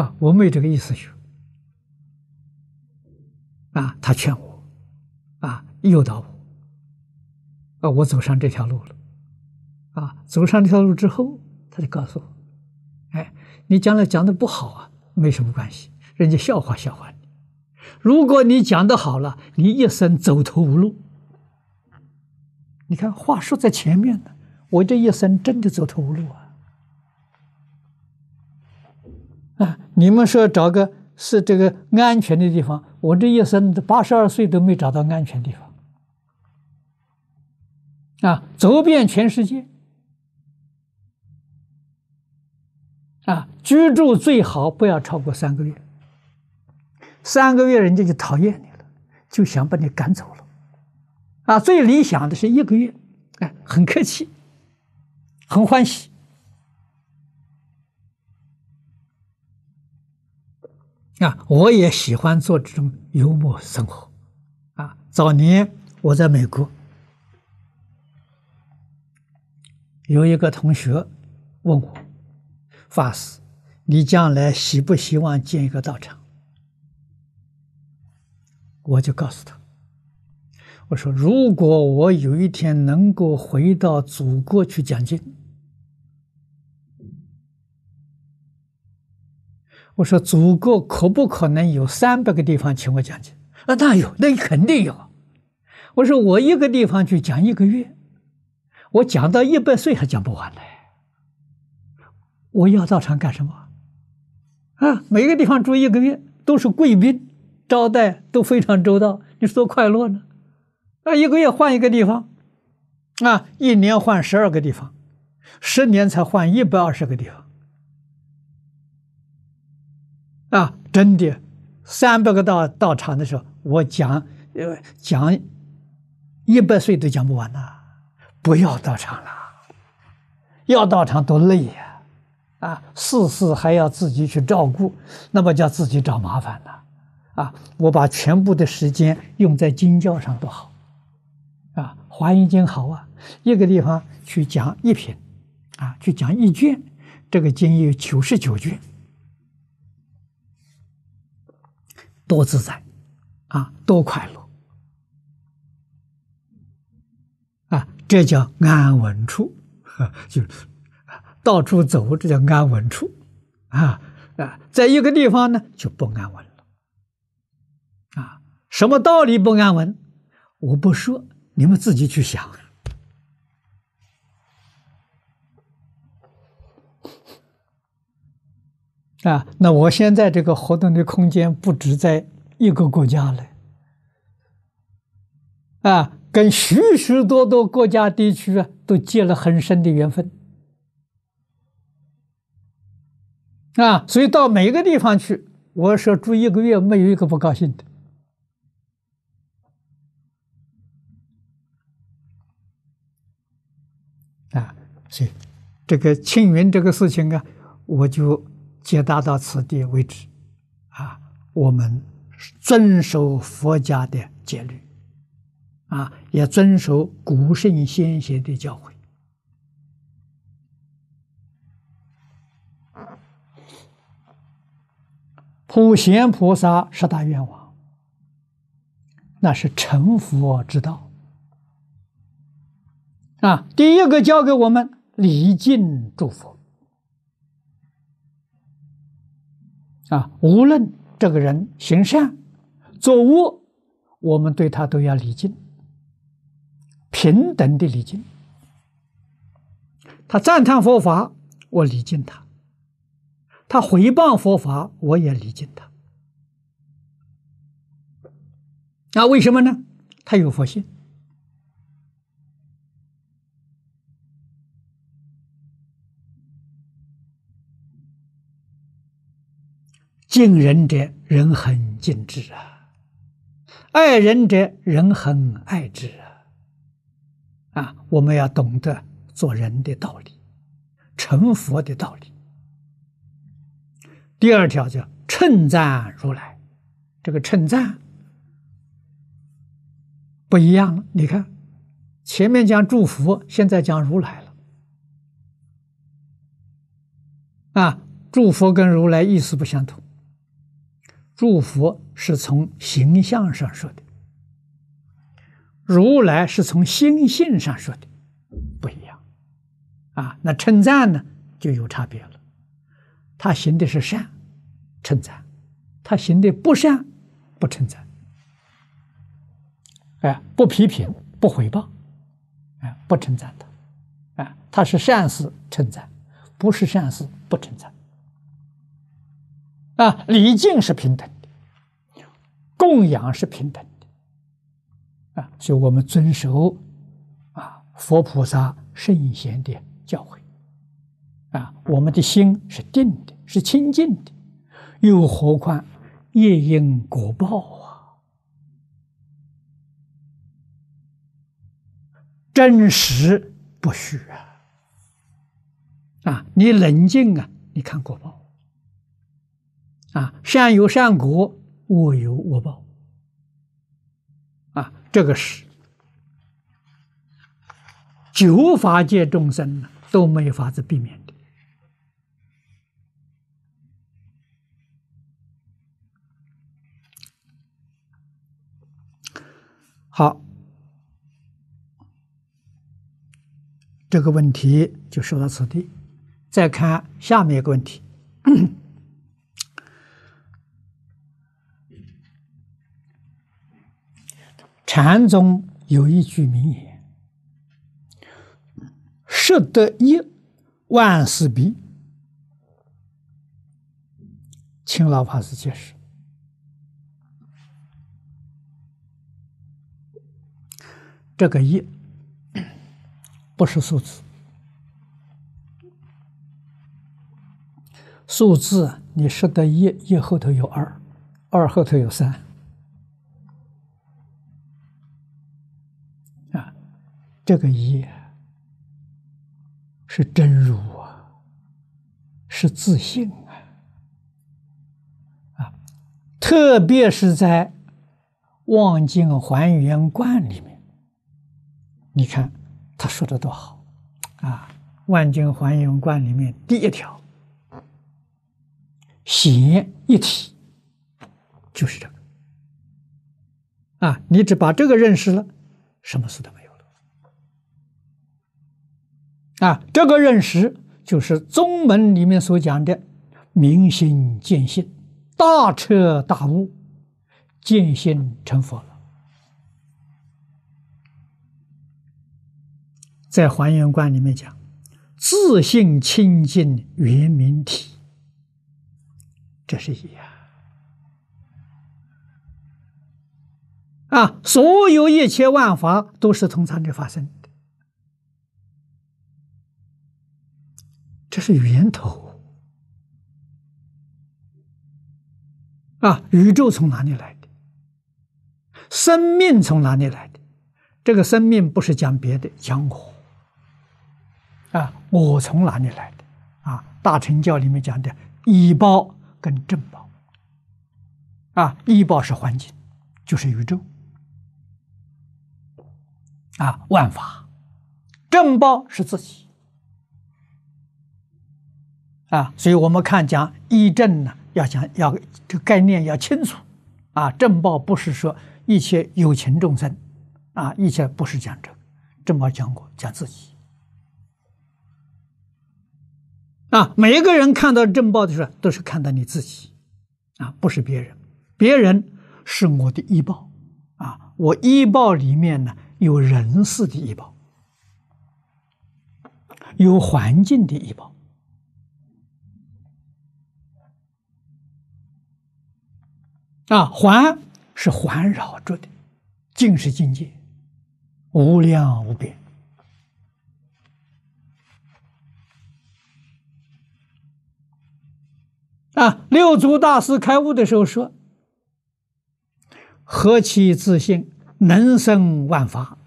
啊，我没这个意思学。啊，他劝我，啊，诱导我，啊，我走上这条路了。啊，走上这条路之后，他就告诉我，哎，你将来讲的不好啊，没什么关系，人家笑话笑话你。如果你讲的好了，你一生走投无路。你看话说在前面呢，我这一生真的走投无路啊。啊，你们说找个是这个安全的地方，我这一生八十二岁都没找到安全地方。啊，走遍全世界，啊，居住最好不要超过三个月。三个月人家就讨厌你了，就想把你赶走了。啊，最理想的是一个月，哎，很客气，很欢喜。啊，我也喜欢做这种幽默生活。啊，早年我在美国，有一个同学问我：“法师，你将来希不希望建一个道场？”我就告诉他：“我说，如果我有一天能够回到祖国去讲经。”我说：“祖国可不可能有三百个地方请我讲经？啊，那有，那肯定有。”我说：“我一个地方去讲一个月，我讲到一百岁还讲不完呢。我要道场干什么？啊，每个地方住一个月，都是贵宾，招待都非常周到，你说快乐呢？啊，一个月换一个地方，啊，一年换十二个地方，十年才换一百二十个地方。”啊，真的，三百个道道场的时候，我讲，呃，讲一百岁都讲不完呐！不要道场了，要道场多累呀！啊，事事还要自己去照顾，那么叫自己找麻烦了。啊，我把全部的时间用在经教上多好！啊，华严经好啊，一个地方去讲一篇，啊，去讲一卷，这个经有九十九卷。多自在，啊，多快乐，啊，这叫安稳处，就到处走，这叫安稳处，啊啊，在一个地方呢就不安稳了，啊，什么道理不安稳？我不说，你们自己去想。啊，那我现在这个活动的空间不止在一个国家了，啊，跟许许多多国家地区啊都结了很深的缘分，啊，所以到每一个地方去，我说住一个月，没有一个不高兴的，啊，所以这个庆云这个事情啊，我就。解答到此地为止，啊，我们遵守佛家的戒律，啊，也遵守古圣先贤的教诲。普贤菩萨十大愿望，那是成佛之道。啊，第一个教给我们礼敬诸佛。啊，无论这个人行善、作恶，我们对他都要礼敬，平等的礼敬。他赞叹佛法，我礼敬他；他回谤佛法，我也礼敬他。那为什么呢？他有佛性。敬人者，人恒敬之啊；爱人者，人恒爱之啊。啊，我们要懂得做人的道理，成佛的道理。第二条叫称赞如来，这个称赞不一样了。你看，前面讲祝福，现在讲如来了。啊，祝福跟如来意思不相同。诸佛是从形象上说的，如来是从心性上说的，不一样。啊，那称赞呢就有差别了。他行的是善，称赞；他行的不善，不称赞。哎，不批评，不回报，哎，不称赞他。哎，他是善事，称赞；不是善事，不称赞。啊，礼敬是平等的，供养是平等的，啊，所以我们遵守啊佛菩萨圣贤的教诲，啊，我们的心是定的，是清净的，又何况业因果报啊？真实不虚啊！啊，你冷静啊，你看果报。啊，善有善果，恶有恶报。啊，这个是九法界众生呢都没法子避免的。好，这个问题就说到此地。再看下面一个问题。禅宗有一句名言：“识得一，万事毕。”请老法师解释。这个“一”不是数字，数字你识得一，一后头有二，二后头有三。这个一是真如啊，是自信啊，啊，特别是在《望境还原观》里面，你看他说的多好啊，《望境还原观》里面第一条，显一体，就是这个啊，你只把这个认识了，什么事都没有。啊，这个认识就是宗门里面所讲的明心见性、大彻大悟、见性成佛了。在还原观里面讲，自信清净圆明体，这是一样。啊，所有一切万法都是从这里发生。这是源头啊！宇宙从哪里来的？生命从哪里来的？这个生命不是讲别的，讲我啊！我从哪里来的？啊！大乘教里面讲的医报跟正报啊，医报是环境，就是宇宙啊，万法；正报是自己。啊，所以我们看讲医正呢，要讲要这个概念要清楚，啊，正报不是说一切有情众生，啊，一切不是讲这个，正报讲过讲自己，啊，每一个人看到正报的时候，都是看到你自己，啊，不是别人，别人是我的医报，啊，我医报里面呢有人事的医报，有环境的医报。啊，环是环绕着的，净是境界，无量无边。啊，六祖大师开悟的时候说：“何其自信，能生万法，